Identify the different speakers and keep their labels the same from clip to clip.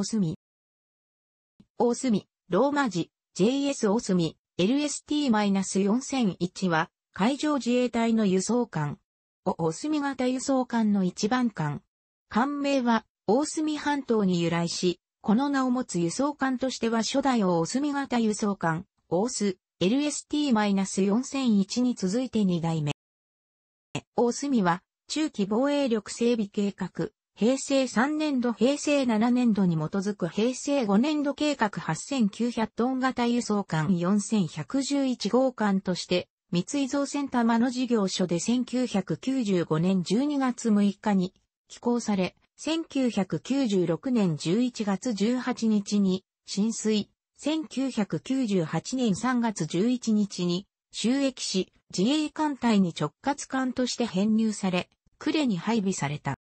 Speaker 1: 大隅。大隅、ローマ字、JS 大隅、LST-4001 は、海上自衛隊の輸送艦。大隅型輸送艦の一番艦。艦名は、大隅半島に由来し、この名を持つ輸送艦としては初代大隅型輸送艦、大須、LST-4001 に続いて2代目。大隅は、中期防衛力整備計画、平成3年度平成7年度に基づく平成5年度計画8900トン型輸送艦4111号艦として、三井造船玉の事業所で1995年12月6日に寄港され、1996年11月18日に浸水、1998年3月11日に収益し自衛艦隊に直轄艦として編入され、呉に配備された。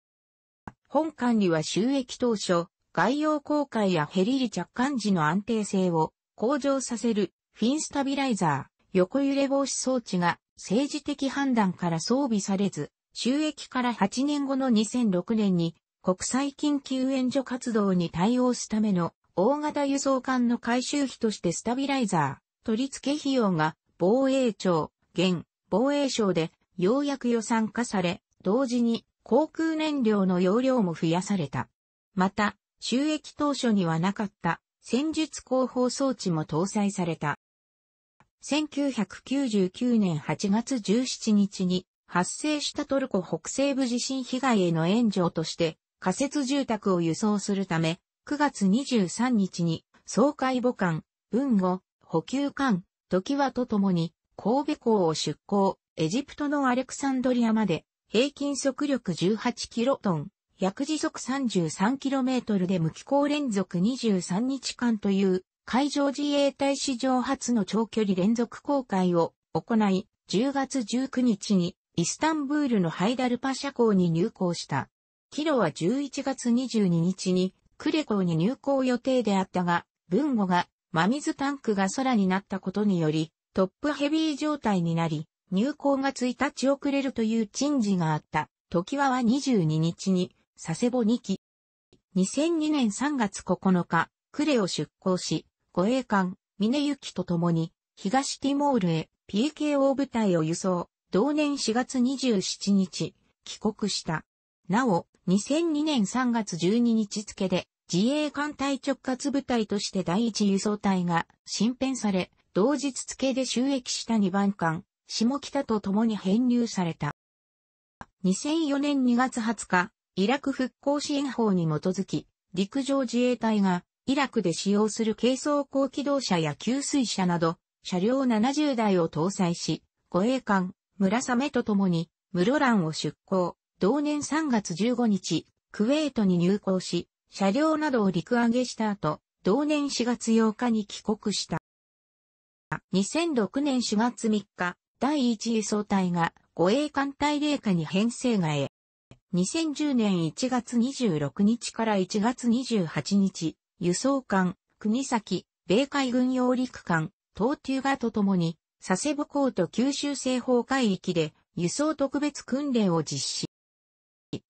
Speaker 1: 本艦には収益当初、外洋航海やヘリ離着艦時の安定性を向上させるフィンスタビライザー、横揺れ防止装置が政治的判断から装備されず、収益から8年後の2006年に国際緊急援助活動に対応すための大型輸送艦の改修費としてスタビライザー、取り付け費用が防衛庁、現防衛省でようやく予算化され、同時に航空燃料の容量も増やされた。また、収益当初にはなかった戦術広報装置も搭載された。1999年8月17日に発生したトルコ北西部地震被害への援助として仮設住宅を輸送するため9月23日に総会母艦、文後、補給艦、時和とともに神戸港を出港、エジプトのアレクサンドリアまで平均速力18キロトン、約時速 33km で無機構連続23日間という海上自衛隊史上初の長距離連続航海を行い、10月19日にイスタンブールのハイダルパ社港に入港した。キロは11月22日にクレ港に入港予定であったが、文語が真水タンクが空になったことにより、トップヘビー状態になり、入港が1日遅れるという珍事があった。時はは22日に、佐世保2機。2002年3月9日、呉を出港し、護衛艦、峰行と共に、東ティモールへ PKO 部隊を輸送、同年4月27日、帰国した。なお、2002年3月12日付で、自衛艦隊直轄部隊として第一輸送隊が新編され、同日付で収益した2番艦、下北と共に編入された。2004年2月20日、イラク復興支援法に基づき、陸上自衛隊がイラクで使用する軽装甲機動車や給水車など、車両70台を搭載し、護衛艦、村雨と共に、室蘭を出港、同年3月15日、クウェートに入港し、車両などを陸揚げした後、同年4月8日に帰国した。2006年4月3日、第一輸送隊が護衛艦隊霊下に編成がへ。2010年1月26日から1月28日、輸送艦、国崎、米海軍用陸艦、東急ガと共に、佐世保港と九州西方海域で輸送特別訓練を実施。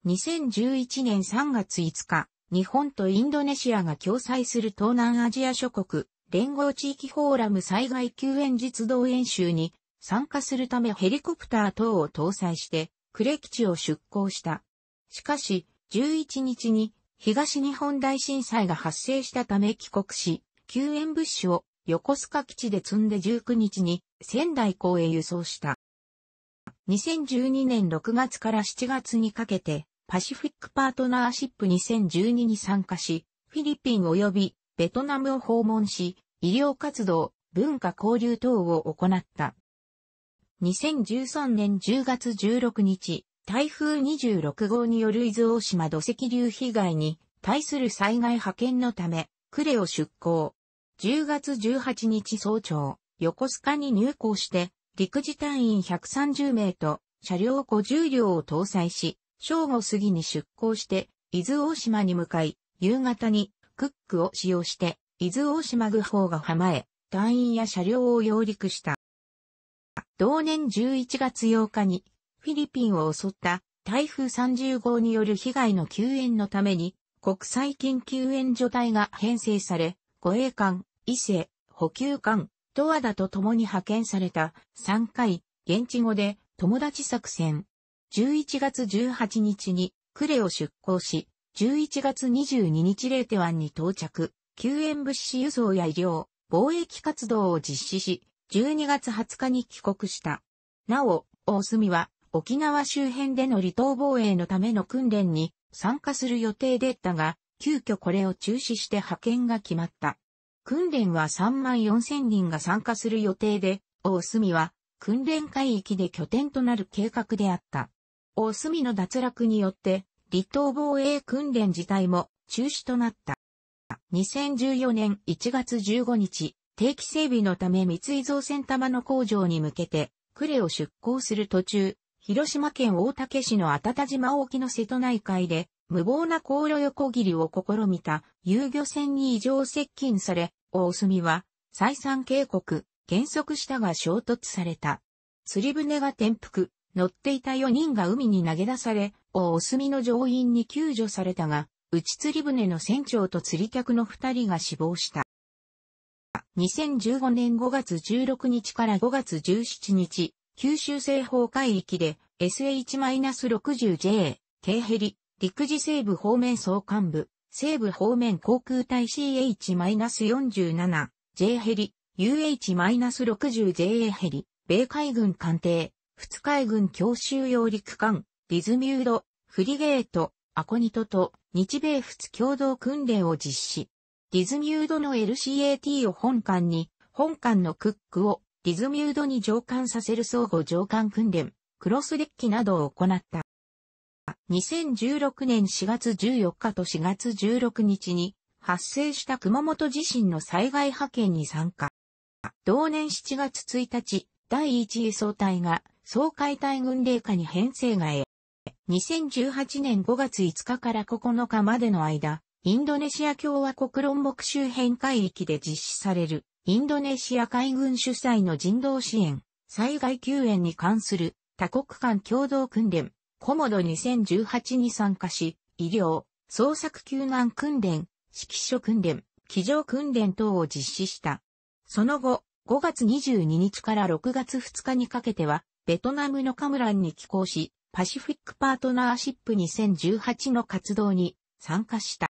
Speaker 1: 2011年3月5日、日本とインドネシアが共催する東南アジア諸国連合地域フォーラム災害救援実動演習に参加するためヘリコプター等を搭載して、呉基地を出港した。しかし、11日に東日本大震災が発生したため帰国し、救援物資を横須賀基地で積んで19日に仙台港へ輸送した。2012年6月から7月にかけて、パシフィックパートナーシップ2012に参加し、フィリピン及びベトナムを訪問し、医療活動、文化交流等を行った。2013年10月16日、台風26号による伊豆大島土石流被害に対する災害派遣のため、呉を出港。10月18日早朝、横須賀に入港して、陸自隊員130名と車両50両を搭載し、正午過ぎに出港して、伊豆大島に向かい、夕方にクックを使用して、伊豆大島具法が浜へ、隊員や車両を揚陸した。同年11月8日にフィリピンを襲った台風30号による被害の救援のために国際緊急援助隊が編成され、護衛艦、伊勢、補給艦、十和田と共に派遣された3回、現地語で友達作戦。11月18日に呉を出港し、11月22日レーテ湾に到着、救援物資輸送や医療、貿易活動を実施し、12月20日に帰国した。なお、大隅は沖縄周辺での離島防衛のための訓練に参加する予定でったが、急遽これを中止して派遣が決まった。訓練は3万4千人が参加する予定で、大隅は訓練海域で拠点となる計画であった。大隅の脱落によって、離島防衛訓練自体も中止となった。2014年1月15日、定期整備のため三井造船玉の工場に向けて、呉を出港する途中、広島県大竹市の温島沖の瀬戸内海で、無謀な航路横切りを試みた遊漁船に異常接近され、大隅は再三警告、減速したが衝突された。釣り船が転覆、乗っていた4人が海に投げ出され、大隅の乗員に救助されたが、内釣り船の船長と釣り客の2人が死亡した。2015年5月16日から5月17日、九州西方海域で SH-60J、軽ヘリ、陸自西部方面総監部、西部方面航空隊 CH-47、J ヘリ、UH-60JA ヘリ、米海軍艦艇、仏海軍強襲揚陸艦、ディズミュード、フリゲート、アコニトと日米仏共同訓練を実施。ディズミュードの LCAT を本艦に、本艦のクックをディズミュードに乗艦させる相互乗艦訓練、クロスデッキなどを行った。2016年4月14日と4月16日に発生した熊本地震の災害派遣に参加。同年7月1日、第一位総隊が総海隊軍令下に編成がへ。2018年5月5日から9日までの間、インドネシア共和国ロンボク周辺海域で実施される、インドネシア海軍主催の人道支援、災害救援に関する多国間共同訓練、コモド2018に参加し、医療、捜索救難訓練、指揮所訓練、机上訓練等を実施した。その後、5月22日から6月2日にかけては、ベトナムのカムランに寄港し、パシフィックパートナーシップ2018の活動に参加した。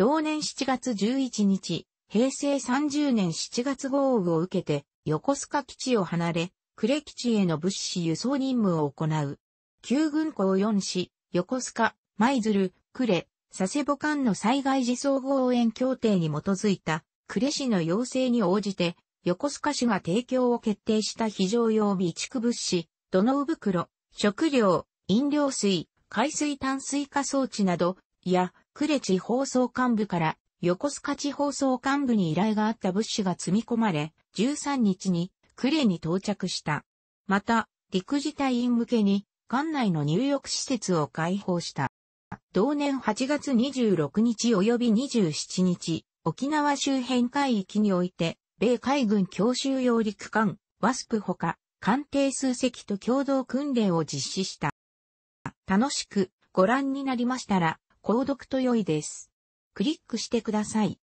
Speaker 1: 同年7月11日、平成30年7月豪雨を受けて、横須賀基地を離れ、呉基地への物資輸送任務を行う。旧軍港4市、横須賀、舞鶴、呉、佐世保間の災害時総合応援協定に基づいた、呉市の要請に応じて、横須賀市が提供を決定した非常用備蓄物資、土の袋、食料、飲料水、海水淡水化装置など、や、呉地方総監部から横須賀地方総監部に依頼があった物資が積み込まれ、13日に呉に到着した。また、陸自隊員向けに、館内の入浴施設を開放した。同年8月26日及び27日、沖縄周辺海域において、米海軍強襲揚陸艦、ワスプほか、艦艇数隻と共同訓練を実施した。楽しくご覧になりましたら、購読と良いです。クリックしてください。